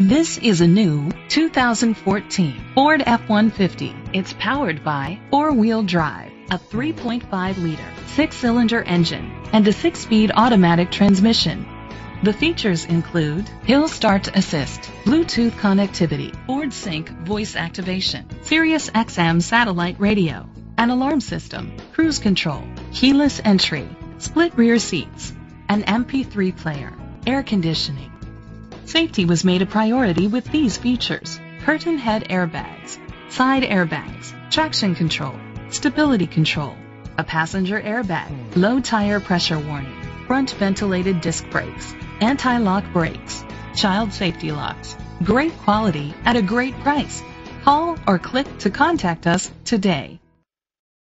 This is a new 2014 Ford F-150. It's powered by four-wheel drive, a 3.5-liter six-cylinder engine, and a six-speed automatic transmission. The features include Hill Start Assist, Bluetooth connectivity, Ford Sync voice activation, Sirius XM satellite radio, an alarm system, cruise control, keyless entry, split rear seats, an MP3 player, air conditioning, Safety was made a priority with these features. Curtain head airbags, side airbags, traction control, stability control, a passenger airbag, low tire pressure warning, front ventilated disc brakes, anti-lock brakes, child safety locks. Great quality at a great price. Call or click to contact us today.